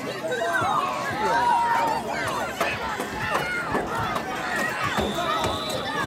Oh,